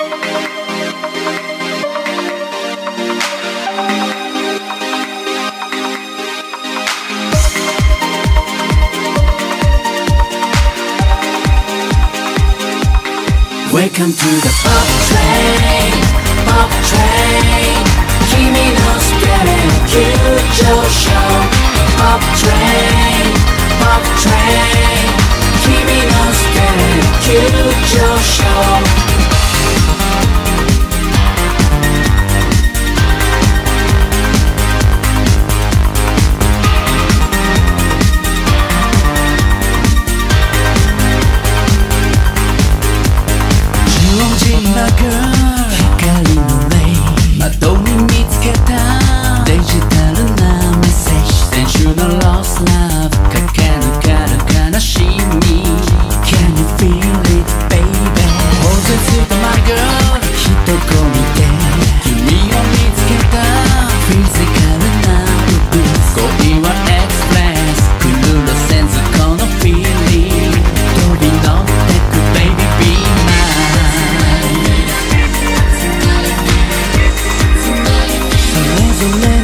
Welcome to the pop train, pop train. Kimi no spirit, Kyujo show, pop train. なく。光の you never